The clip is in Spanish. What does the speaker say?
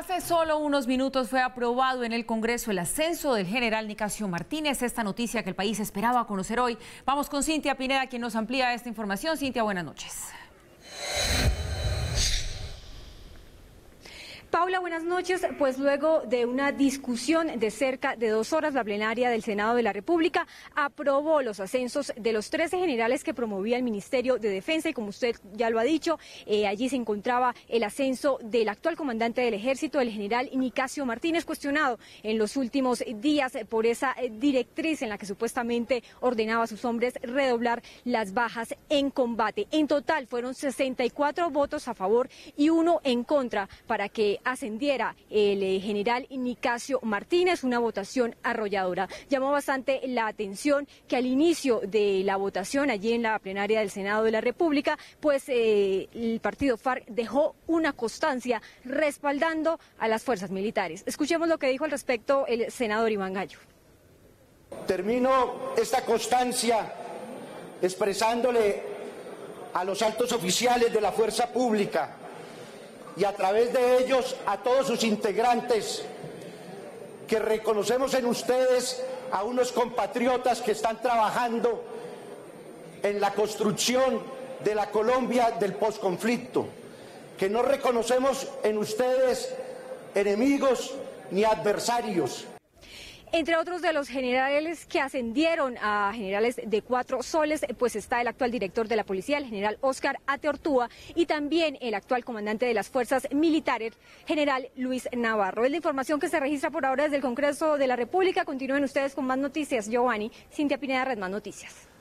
Hace solo unos minutos fue aprobado en el Congreso el ascenso del general Nicasio Martínez. Esta noticia que el país esperaba conocer hoy. Vamos con Cintia Pineda, quien nos amplía esta información. Cintia, buenas noches. Paula, buenas noches. Pues luego de una discusión de cerca de dos horas, la plenaria del Senado de la República aprobó los ascensos de los 13 generales que promovía el Ministerio de Defensa y como usted ya lo ha dicho, eh, allí se encontraba el ascenso del actual comandante del ejército, el general Nicasio Martínez, cuestionado en los últimos días por esa directriz en la que supuestamente ordenaba a sus hombres redoblar las bajas en combate. En total fueron 64 votos a favor y uno en contra para que ascendiera el eh, general Nicasio Martínez, una votación arrolladora. Llamó bastante la atención que al inicio de la votación allí en la plenaria del Senado de la República, pues eh, el partido FARC dejó una constancia respaldando a las fuerzas militares. Escuchemos lo que dijo al respecto el senador Iván Gallo. Termino esta constancia expresándole a los altos oficiales de la fuerza pública y a través de ellos a todos sus integrantes que reconocemos en ustedes a unos compatriotas que están trabajando en la construcción de la Colombia del posconflicto, que no reconocemos en ustedes enemigos ni adversarios, entre otros de los generales que ascendieron a generales de cuatro soles, pues está el actual director de la policía, el general Oscar Ateortúa, y también el actual comandante de las fuerzas militares, general Luis Navarro. Es la información que se registra por ahora desde el Congreso de la República. Continúen ustedes con más noticias. Giovanni, Cintia Pineda, Red Más Noticias.